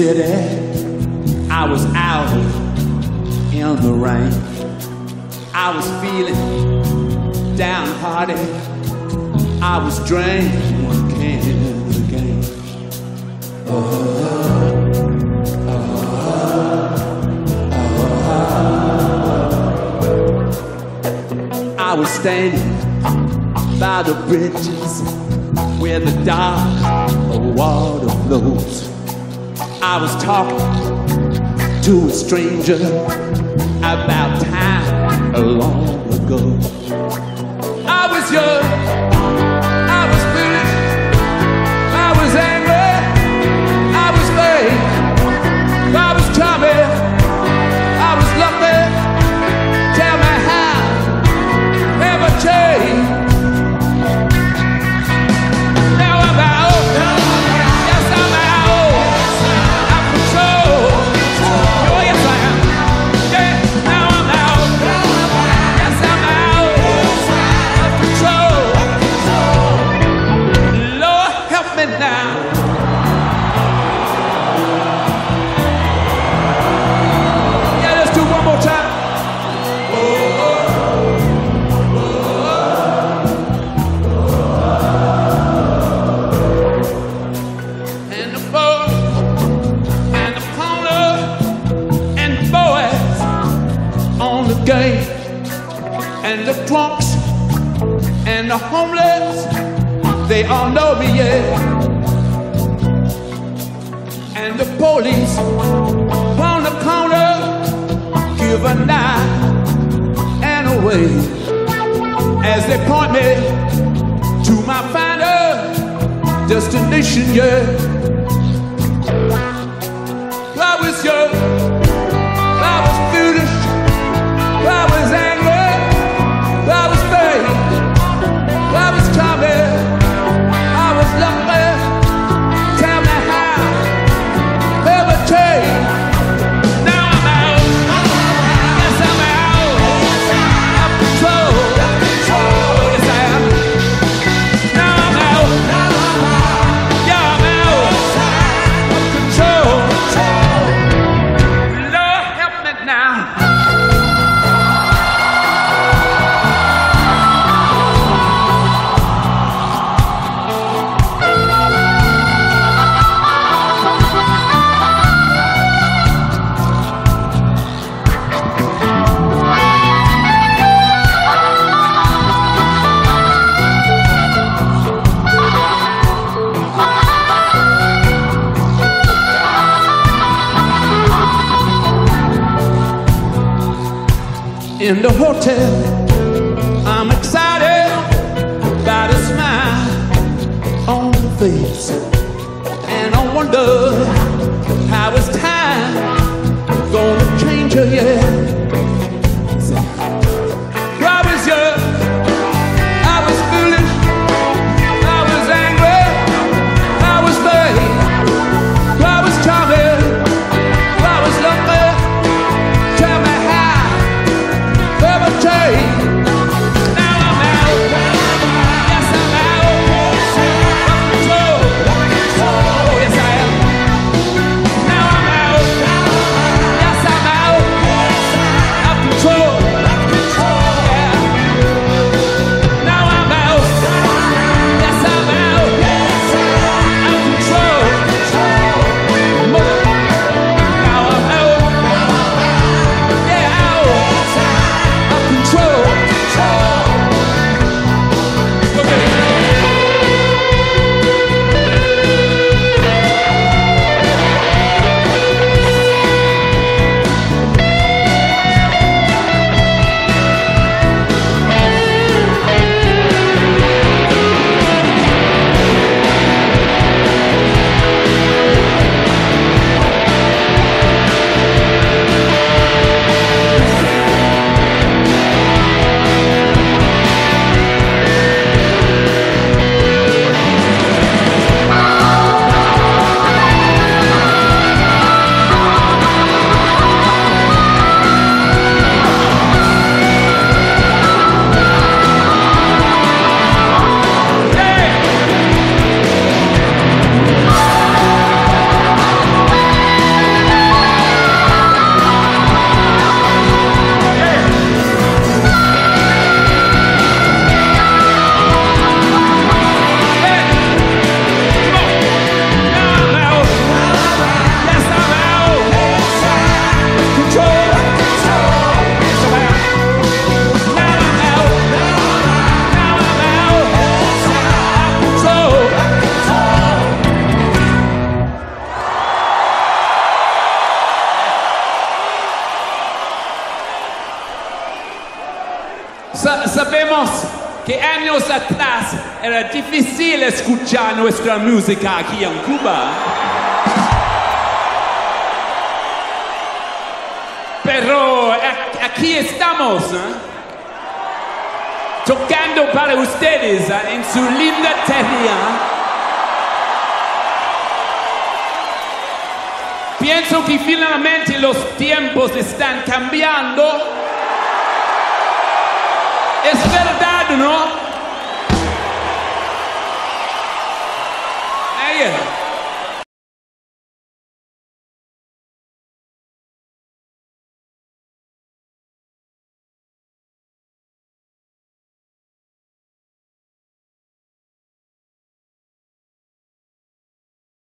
city. I was out in the rain. I was feeling downhearted. I was drinking again. I was standing by the bridges where the dark water flows. I was talking to a stranger about time long ago. I was young, and the drunks and the homeless they all know me yeah and the police on the corner give a nine and away as they point me to my final destination, yeah. In the hotel, I'm excited about a smile on the face. And I wonder how is time gonna change her, yeah. Sa- sabemos que años atrás era difícil escuchar nuestra música aquí en Cuba. Pero aquí estamos, ¿eh? tocando para ustedes ¿eh? en su linda tierra. Pienso que finalmente los tiempos están cambiando. Es verdad